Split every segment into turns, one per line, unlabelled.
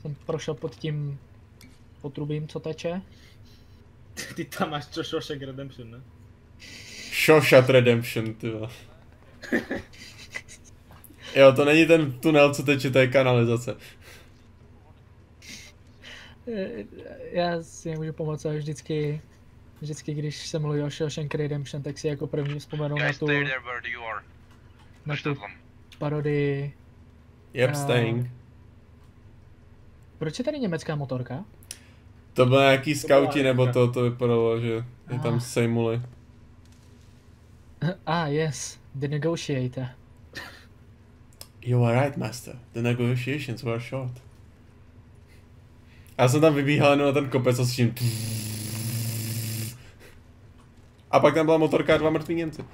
jsem prošel pod tím potrubím, co teče.
Ty tam máš čo Shawshank Redemption, ne?
Shawshank Redemption, ty. Jo, to není ten tunel, co teče, to je kanalizace.
Eh, Já si nemůžu pomoct, ale vždycky, vždycky, když se mluví o Shawshank Redemption, tak si jako první vzpomenu na tu, na tu parodii.
Yep,
Jo.
staying.
Proč je tady německá motorka?
To byl nějaký
To byla
scouti, nebo to, to vypadalo, že je tam
Ah.
sejmuli.
ah, yes, the negotiator.
You are right, master. The negotiations were short. Já jsem tam vybíhal jenom na ten kopec a s tím... A pak tam byla motorka a dva mrtví Němci.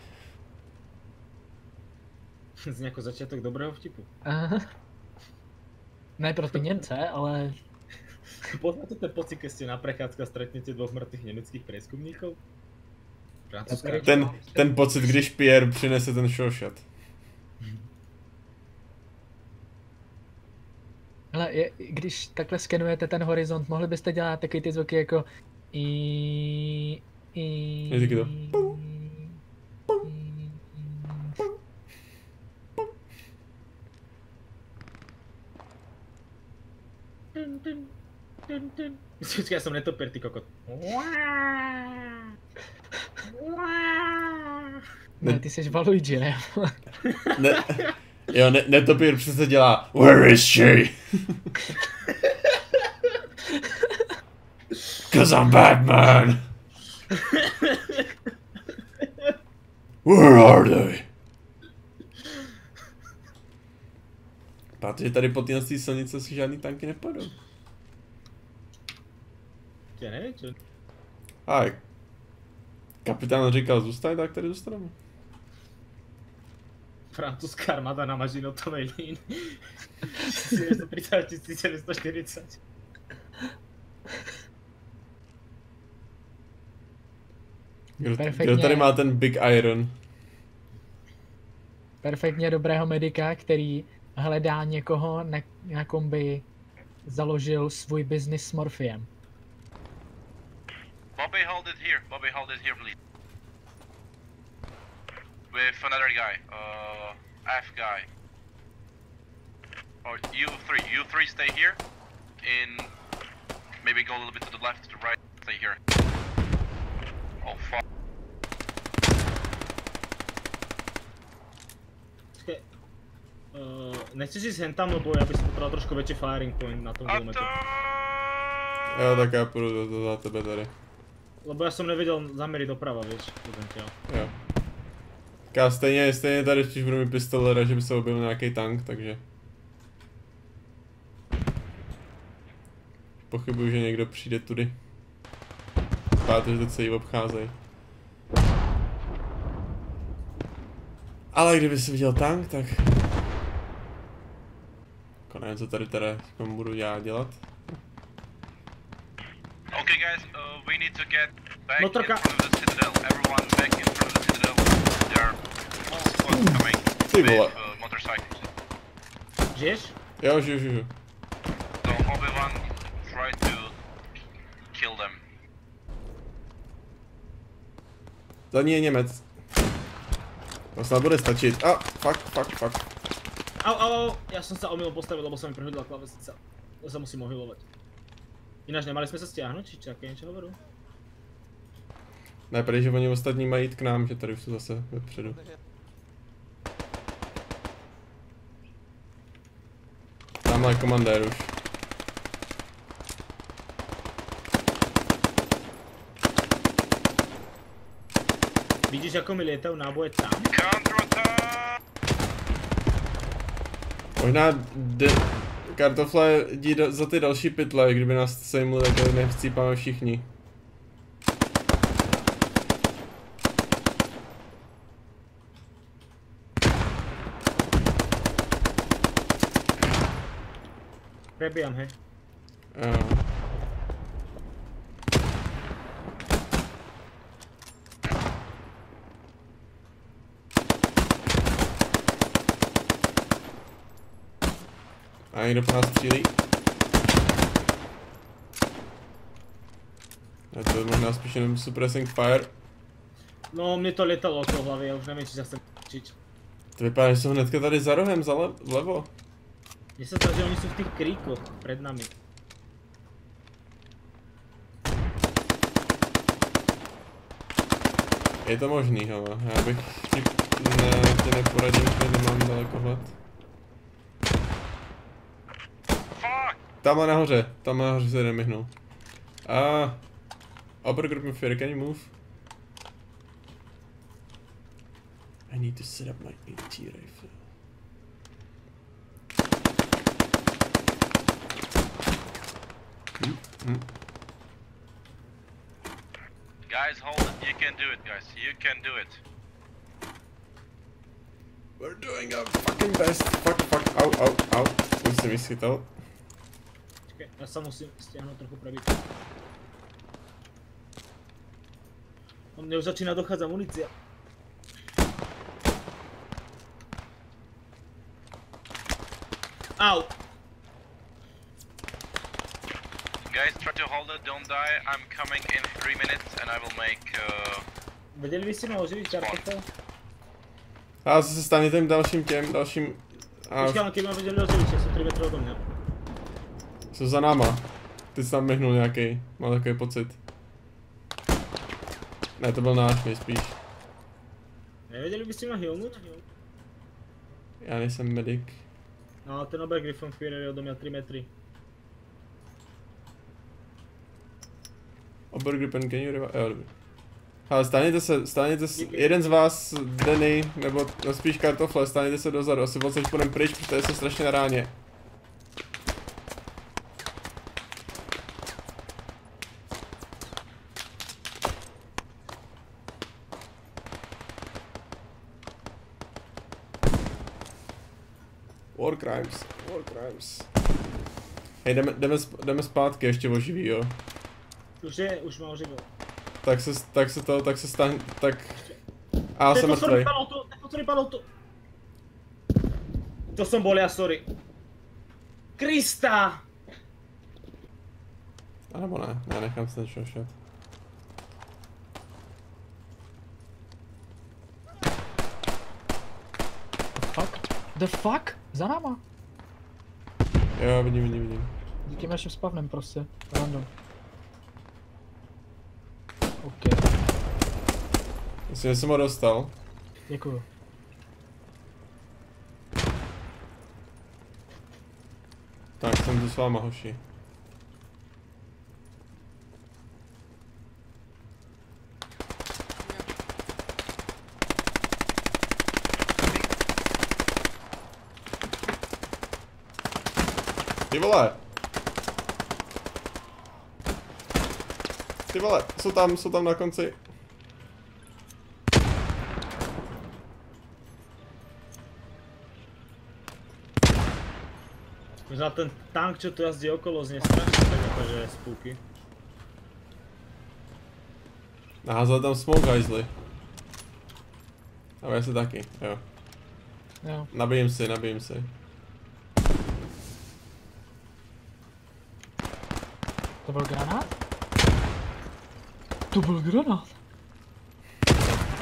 Z jako začátek dobrého vtipu.
Aha. Ne proti Němce, ale
Poznáte ten pocit, keď ste na prechádzke a stretnete dvoch mŕtvych nemeckých prieskumníkov?
Ten, ten pocit, když Pierre přinese ten šošat.
hele, je, když takhle skenujete ten horizont, mohli byste dělat takový ty zvuky jako i, i,
Je
Počkej, ja som netopir, ty kokot.
Ne, ty jsi Valuigi, ne?
Ne, jo, ne, netopír přece dělá Where is she? Cause I'm Batman. Where are they? Protože tady po téhle silnice si žádný tanky nepadou.
Ja neviem čo.
A kapitán říkal, zůstaň, tak tady zůstaneme.
Francúzska armáda na Mažinotovej lín. 1930 1940.
Kdo, kdo tady má ten Big Iron?
Perfektně dobrého medika, který hledá někoho, na, na kom by založil svůj biznis s morfiem.
Bobby, hold it here. Bobby, hold it here, please. With another guy. Uh, F guy. Or you three. You three stay here. In. Maybe go a little bit to the left, to the right. Stay here. Oh fuck.
Počkej. Uh, nechceš ísť hen tam, lebo ja by som potral trošku väčší firing point na tom gulometu.
Jo, tak já půjdu za, za, za tebe tady.
Lebo ja som nevedel zameriť doprava, vieš, pozemťa.
Jo. Tak já stejně, stejně tady, když budu mít pistolera, že by se objevil nějaký tank, takže... Pochybuju, že někdo přijde tudy. Páte, že to celý obcházejí. Ale kdyby si viděl tank, tak... Konec, co tady teda budu já dělat.
Okay, guys. Uh, we need to get back
No,
in
troka-
front of the citadel. Everyone back in front of the citadel. There are full squads coming
Ty
with
vole.
uh, motorcycles.
Žiješ?
Jo, žiju, žiju.
So Obi-Wan, try to kill them.
Za ní je Němec. To snad bude stačit. A, fuck, fuck, fuck.
Au, au, au, ja som sa omylom postavil, lebo sa mi prehodila klávesnica. To sa musím ohylovať. Ináč nemali sme sa stiahnuť, či čaké niečo hovoril?
Ne, protože oni ostatní mají jít k nám, že tady už jsou zase vepředu. Tamhle je komandér už.
Vidíš, ako mi lietajú náboje tam?
Možná de... kartofle jdi do, za ty další pytle, kdyby nás sejmuli, tak nevcípáme všichni.
Prebijam, hej.
Jo. ani do nás střílí. A to je možná spíš jenom suppressing fire.
No, mě to letalo to hlavě, já už nevím, či zase křič.
To vypadá, že jsou hnedka tady za rohem, za le levo.
Mně se zdá, že oni jsou v těch kríkoch před nami.
Je to možný, ale já bych ti ne, neporadil, že nemám daleko
hled.
Tam nahoře, tam nahoře se jeden myhnul. A upper group fear, can you move? I need to set up my AT rifle. Hmm.
Guys, hold it. You can do it, guys. You can do it.
We're doing our fucking best. Fuck, fuck, au, au, au. Už jsem ji schytal.
Čekaj, já se musím stiahnout trochu pravý. A mne už začíná docházet munice. Au!
Guys, try to hold it. Don't die. I'm coming in three minutes, and I will make. Uh,
Věděli byste mě oživit kartofel?
A se stane tím dalším těm, dalším... A
Počkám, když mám věděli oživit, že jsou 3 metry ode mě.
Jsou za náma. Ty jsi tam myhnul nějaký, mám takový pocit. Ne, to byl náš nejspíš.
Nevěděli byste mě healnout?
Já nejsem medic.
No, ten obek Griffon Fury je ode mě 3 metry.
Obergripen, can you revive? Jo, dobrý. Ale stáněte se, stáněte se, jeden z vás, Denny, nebo no spíš kartofle, stáněte se dozadu, asi odsaď půjdem pryč, protože jsem strašně na ráně. War crimes, war crimes. Hej, jdeme, jdeme, sp- jdeme zpátky, ještě oživí, jo.
Už je, už má oživil.
Tak se, tak se to, tak se staň, tak... A já
To je
jsem mrtvej.
to, to co vypadalo to. To som bol ja, sorry. Krista!
A nebo ne, ne, nechám se ten shot.
Fuck? The fuck? Za náma.
Jo, vidím, vidím, vidím.
Díky našim spavnem prostě. Random. OK,
Myslím, že jsem ho dostal.
děkuju.
Tak, jsem tu s váma, hoši. Ty vole! Ty vole, jsou tam, jsou tam na konci.
Možná ten tank, čo tu jazdí okolo, znie strašne tak akože spooky.
Naházal tam smoke hajzly. A já se taky, jo.
Jo.
Nabijím si, nabijím si.
To byl granát? To byl granát.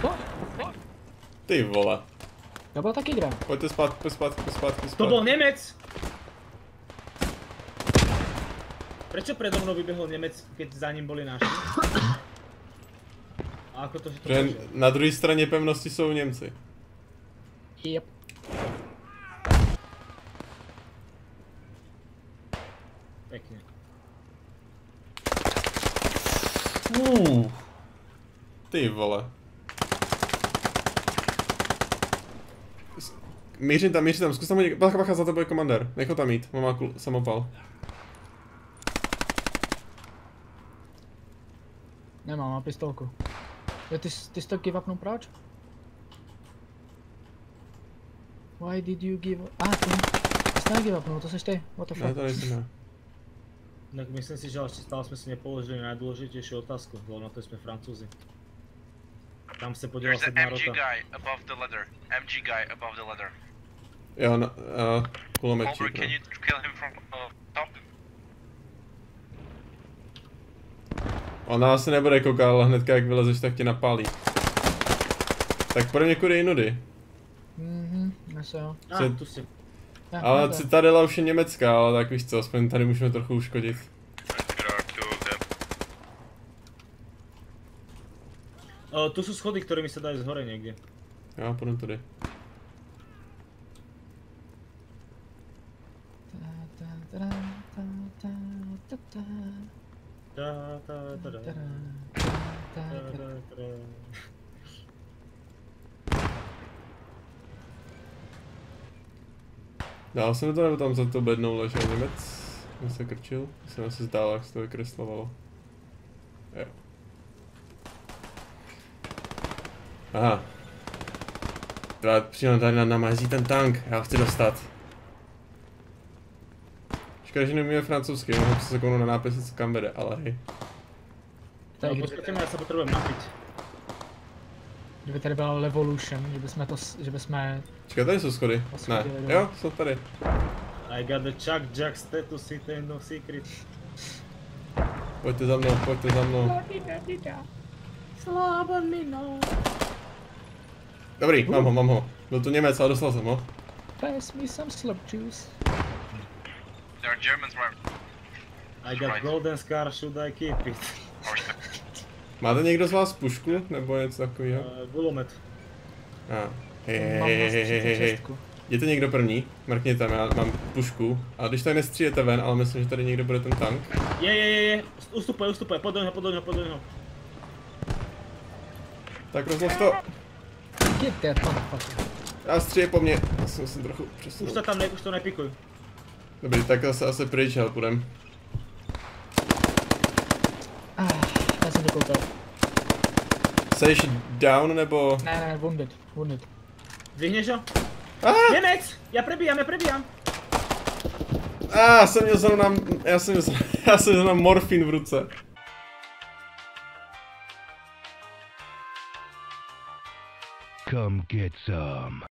To?
Ty vole.
To byl taky granát.
Pojďte zpátky, pojďte zpátky, pojďte zpátky,
To
zpátky.
bol Nemec! Prečo predo mnou vybehol Nemec, keď za ním boli naši? A ako to, že to
Že na druhé straně pevnosti jsou Němci.
Yep.
Uh. Ty vole. Mířím tam, mířím tam, zkus tam hodit, bacha, bacha, za tebou je komandér, nech ho tam jít, on má kul, samopal.
Nemám, mám pistolku. Jo, ty, jsi- ty jsi to give upnul proč? Why did you give up? Ah, ty, ty jsi to give upnul, to jsi ty, what the
Ne,
fuck.
to nejsem já.
Tak myslím si, že ešte stále sme si nepoložili najdôležitejšiu otázku, lebo na to sme Francúzi. Tam sa podielal
there's an
sedmá
MG
rota.
guy above the ladder. MG guy above the ladder.
Jo, na, uh, kulometčík,
Over, can
no.
you kill him from uh, top?
Ona asi nebude koukat, ale hnedka jak vylezeš, tak tě napálí. Tak půjdeme někudy jinudy.
Mhm, asi jo.
A,
Se-
tu si.
Ne,
Ale
nejde.
Citadela už je německá, ale tak víš co, aspoň tady můžeme trochu uškodit.
O, tu sú schody, ktorými sa dá ísť hore niekde.
Já půjdu tudy.
Ta, ta, ta, ta, ta, ta,
Tá, tá,
Dál jsem to nebo tam za to bednou ležel Němec? On se krčil? To se mi zdálo, jak se to vykreslovalo. Jo. Aha. Teda přímo tady nad náma ten tank, já chci dostat. Škoda, že neumíme francouzsky, mohu se seknout na nápis, kam vede, ale hej.
No, ma, ja sa potrebujem napiť.
Kdyby tady byla Revolution, že bychom to, že bychom...
Čekaj, tady jsou schody. Ne,
Schodili dolů.
jo, jsou tady.
I got the Chuck Jack status, it ain't no secret.
Pojďte za mnou, pojďte za mnou.
Slabanino.
Dobrý, mám ho, mám ho. Byl to Němec, ale dostal jsem ho.
Pass me some slurp juice.
There are Germans right.
I got golden scar, should I keep it?
Máte někdo z vás pušku, nebo něco takového?
Uh, gulomet.
A. Hej.
36.
Jděte někdo první, mrkněte, já mám pušku. A když tady nestříjete ven, ale myslím, že tady někdo bude ten tank.
Je, je, je, je. Ustupuje, ustupuje, poď do něho, poď do něho.
Tak rozlož to.
Get that motherfucker.
A stříje po mně. Já jsem se trochu
Už
přesunul.
to tam ne, už to nepikuj.
Dobrý, tak zase asi pryč, hel, půjdem.
Ah, já jsem to koukal.
Seš down, nebo...
Ne, ne, wounded, wounded.
Dvihneš ho?
Ah!
Němec! Já prebíjam, já prebíjam.
A, ah, jsem měl zrovna, já jsem měl, já jsem měl zrovna morfin v ruce.
Come get some.